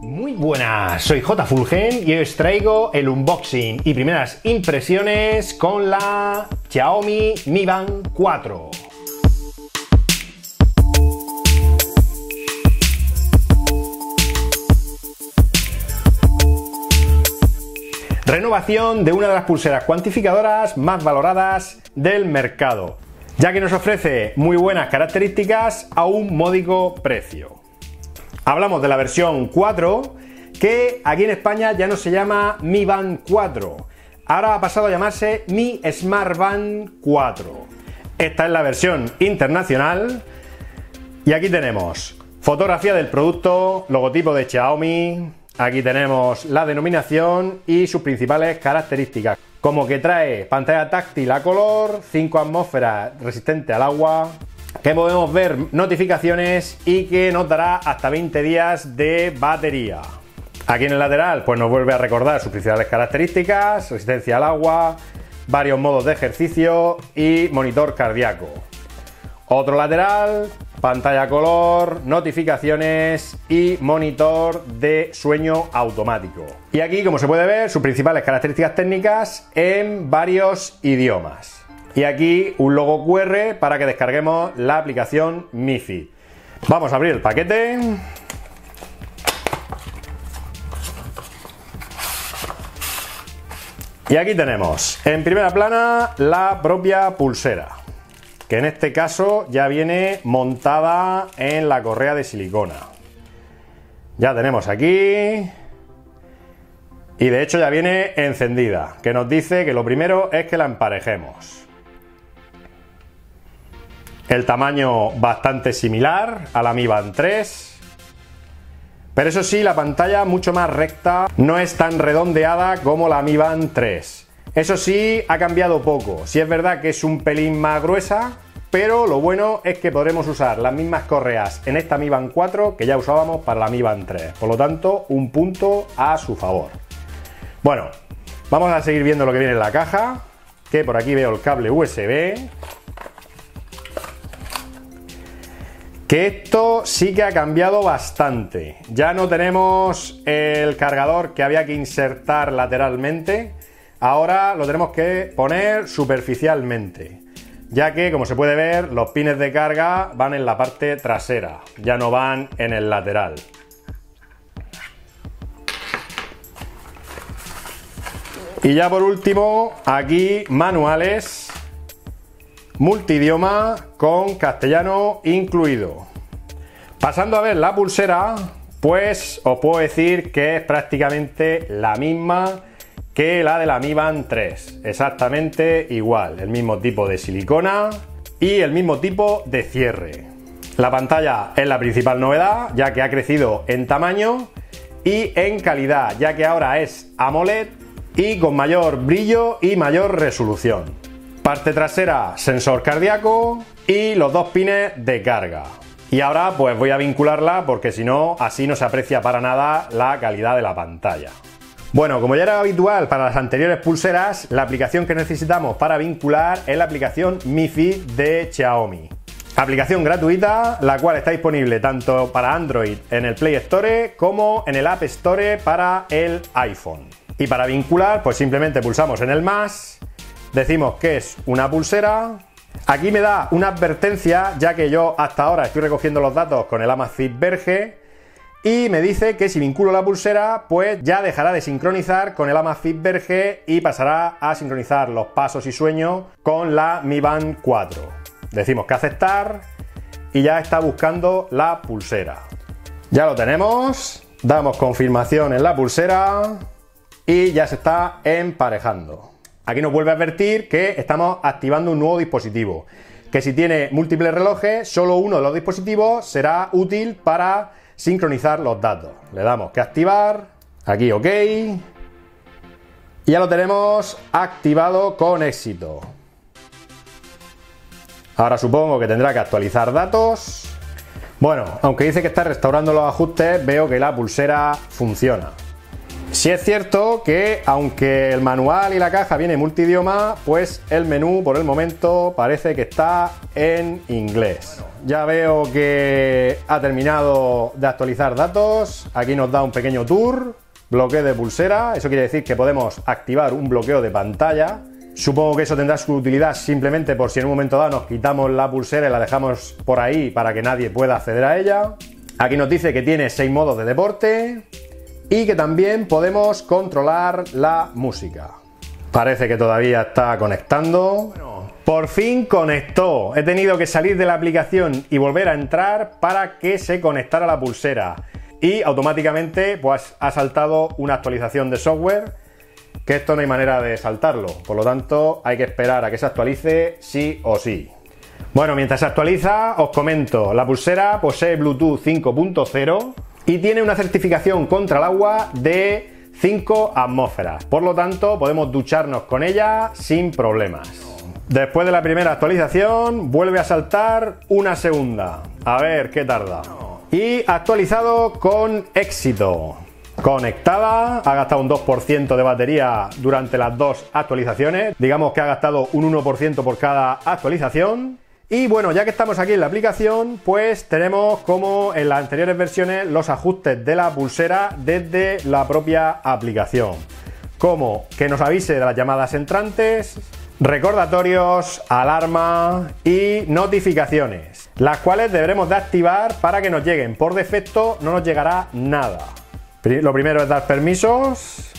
Muy buenas, soy J. Fulgen y hoy os traigo el unboxing y primeras impresiones con la Xiaomi Mi Band 4. Renovación de una de las pulseras cuantificadoras más valoradas del mercado, ya que nos ofrece muy buenas características a un módico precio. Hablamos de la versión 4, que aquí en España ya no se llama Mi Band 4, ahora ha pasado a llamarse Mi Smart Band 4. Esta es la versión internacional. Y aquí tenemos fotografía del producto, logotipo de Xiaomi, aquí tenemos la denominación y sus principales características, como que trae pantalla táctil a color, 5 atmósferas resistente al agua, que podemos ver notificaciones y que nos dará hasta 20 días de batería. Aquí en el lateral pues nos vuelve a recordar sus principales características, resistencia al agua, varios modos de ejercicio y monitor cardíaco. Otro lateral, pantalla color, notificaciones y monitor de sueño automático. Y aquí, como se puede ver, sus principales características técnicas en varios idiomas. Y aquí un logo QR para que descarguemos la aplicación MiFi. Vamos a abrir el paquete. Y aquí tenemos en primera plana la propia pulsera, que en este caso ya viene montada en la correa de silicona. Ya tenemos aquí y de hecho ya viene encendida, que nos dice que lo primero es que la emparejemos. El tamaño bastante similar a la Mi Band 3. Pero eso sí, la pantalla mucho más recta, no es tan redondeada como la Mi Band 3. Eso sí, ha cambiado poco. Sí es verdad que es un pelín más gruesa, pero lo bueno es que podremos usar las mismas correas en esta Mi Band 4 que ya usábamos para la Mi Band 3. Por lo tanto, un punto a su favor. Bueno, vamos a seguir viendo lo que viene en la caja, que por aquí veo el cable USB, Que esto sí que ha cambiado bastante. Ya no tenemos el cargador que había que insertar lateralmente. Ahora lo tenemos que poner superficialmente. Ya que, como se puede ver, los pines de carga van en la parte trasera. Ya no van en el lateral. Y ya por último, aquí manuales multidioma con castellano incluido. Pasando a ver la pulsera, pues os puedo decir que es prácticamente la misma que la de la Mi Band 3, exactamente igual, el mismo tipo de silicona y el mismo tipo de cierre. La pantalla es la principal novedad, ya que ha crecido en tamaño y en calidad, ya que ahora es AMOLED y con mayor brillo y mayor resolución. Parte trasera, sensor cardíaco y los dos pines de carga. Y ahora pues voy a vincularla porque si no, así no se aprecia para nada la calidad de la pantalla. Bueno, como ya era habitual para las anteriores pulseras, la aplicación que necesitamos para vincular es la aplicación MiFi de Xiaomi. Aplicación gratuita, la cual está disponible tanto para Android en el Play Store como en el App Store para el iPhone. Y para vincular, pues simplemente pulsamos en el más decimos que es una pulsera. Aquí me da una advertencia, ya que yo hasta ahora estoy recogiendo los datos con el Amazfit Verge. Y me dice que si vinculo la pulsera, pues ya dejará de sincronizar con el Amazfit Verge y pasará a sincronizar los pasos y sueños con la Mi Band 4. Decimos que aceptar y ya está buscando la pulsera. Ya lo tenemos, damos confirmación en la pulsera y ya se está emparejando. Aquí nos vuelve a advertir que estamos activando un nuevo dispositivo. Que si tiene múltiples relojes, solo uno de los dispositivos será útil para sincronizar los datos. Le damos que activar, aquí OK. Y ya lo tenemos activado con éxito. Ahora supongo que tendrá que actualizar datos. Bueno, aunque dice que está restaurando los ajustes, veo que la pulsera funciona. Si es cierto que aunque el manual y la caja viene multidioma, pues el menú por el momento parece que está en inglés. ya veo que ha terminado de actualizar datos. Aquí nos da un pequeño tour, bloqueo de pulsera. Eso quiere decir que podemos activar un bloqueo de pantalla. Supongo que eso tendrá su utilidad simplemente por si en un momento dado nos quitamos la pulsera y la dejamos por ahí para que nadie pueda acceder a ella. Aquí nos dice que tiene 6 modos de deporte, y que también podemos controlar la música. Parece que todavía está conectando. por fin conectó. He tenido que salir de la aplicación y volver a entrar para que se conectara la pulsera. Y automáticamente pues, ha saltado una actualización de software, que esto no hay manera de saltarlo. Por lo tanto, hay que esperar a que se actualice sí o sí. Bueno, mientras se actualiza, os comento, la pulsera posee Bluetooth 5.0 y tiene una certificación contra el agua de 5 atmósferas. Por lo tanto, podemos ducharnos con ella sin problemas. Después de la primera actualización, vuelve a saltar una segunda. A ver qué tarda. Y actualizado con éxito. Conectada, ha gastado un 2% de batería durante las dos actualizaciones. Digamos que ha gastado un 1% por cada actualización. Y bueno, ya que estamos aquí en la aplicación, pues tenemos como en las anteriores versiones los ajustes de la pulsera desde la propia aplicación. Como que nos avise de las llamadas entrantes, recordatorios, alarma y notificaciones, las cuales deberemos de activar para que nos lleguen. Por defecto no nos llegará nada. Lo primero es dar permisos,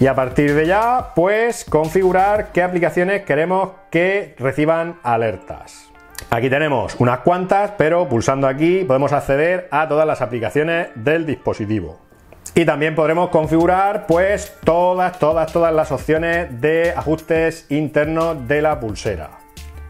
y a partir de ya, pues configurar qué aplicaciones queremos que reciban alertas. Aquí tenemos unas cuantas, pero pulsando aquí podemos acceder a todas las aplicaciones del dispositivo. Y también podremos configurar pues todas, todas, todas las opciones de ajustes internos de la pulsera.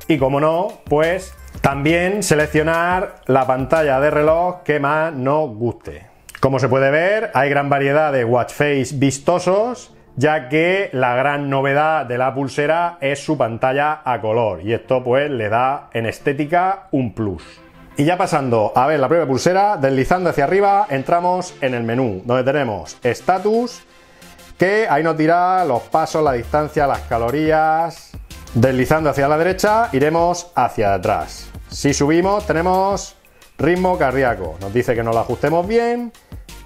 Y como no, pues también seleccionar la pantalla de reloj que más nos guste. Como se puede ver, hay gran variedad de watch face vistosos ya que la gran novedad de la pulsera es su pantalla a color y esto pues le da en estética un plus. Y ya pasando a ver la propia pulsera, deslizando hacia arriba, entramos en el menú, donde tenemos status, que ahí nos dirá los pasos, la distancia, las calorías. Deslizando hacia la derecha, iremos hacia atrás. Si subimos, tenemos ritmo cardíaco. Nos dice que nos lo ajustemos bien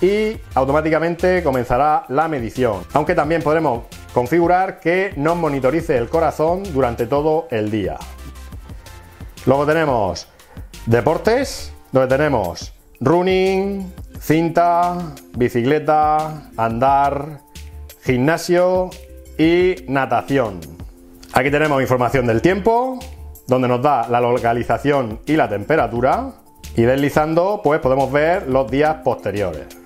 y automáticamente comenzará la medición. Aunque también podremos configurar que nos monitorice el corazón durante todo el día. Luego tenemos deportes, donde tenemos running, cinta, bicicleta, andar, gimnasio y natación. Aquí tenemos información del tiempo, donde nos da la localización y la temperatura. Y deslizando, pues podemos ver los días posteriores.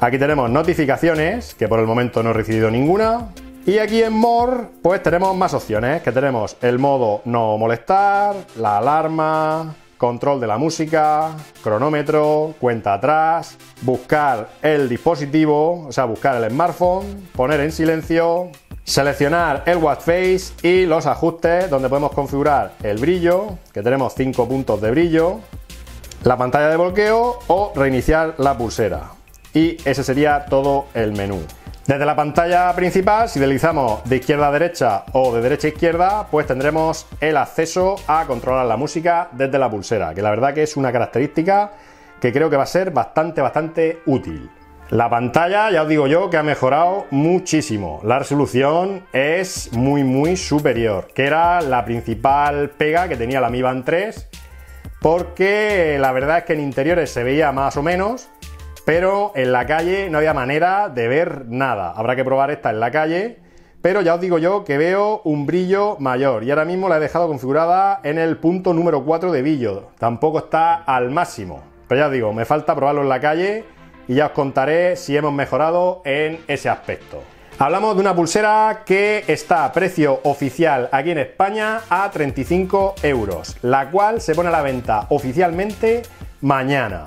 Aquí tenemos notificaciones, que por el momento no he recibido ninguna. Y aquí en More, pues tenemos más opciones, que tenemos el modo no molestar, la alarma, control de la música, cronómetro, cuenta atrás, buscar el dispositivo, o sea, buscar el smartphone, poner en silencio, seleccionar el watch face y los ajustes donde podemos configurar el brillo, que tenemos 5 puntos de brillo, la pantalla de bloqueo o reiniciar la pulsera y ese sería todo el menú. Desde la pantalla principal, si deslizamos de izquierda a derecha o de derecha a izquierda, pues tendremos el acceso a controlar la música desde la pulsera, que la verdad que es una característica que creo que va a ser bastante, bastante útil. La pantalla, ya os digo yo, que ha mejorado muchísimo. La resolución es muy, muy superior, que era la principal pega que tenía la Mi Band 3, porque la verdad es que en interiores se veía más o menos, pero en la calle no había manera de ver nada. Habrá que probar esta en la calle, pero ya os digo yo que veo un brillo mayor y ahora mismo la he dejado configurada en el punto número 4 de brillo. Tampoco está al máximo, pero ya os digo, me falta probarlo en la calle y ya os contaré si hemos mejorado en ese aspecto. Hablamos de una pulsera que está a precio oficial aquí en España a 35 euros, la cual se pone a la venta oficialmente mañana.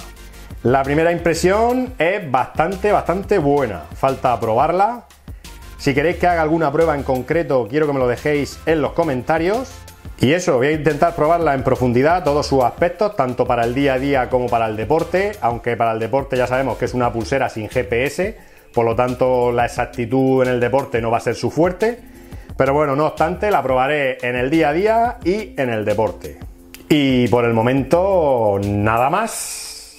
La primera impresión es bastante, bastante buena. Falta probarla. Si queréis que haga alguna prueba en concreto, quiero que me lo dejéis en los comentarios. Y eso, voy a intentar probarla en profundidad, todos sus aspectos, tanto para el día a día como para el deporte, aunque para el deporte ya sabemos que es una pulsera sin GPS, por lo tanto la exactitud en el deporte no va a ser su fuerte. Pero bueno, no obstante, la probaré en el día a día y en el deporte. Y por el momento, nada más.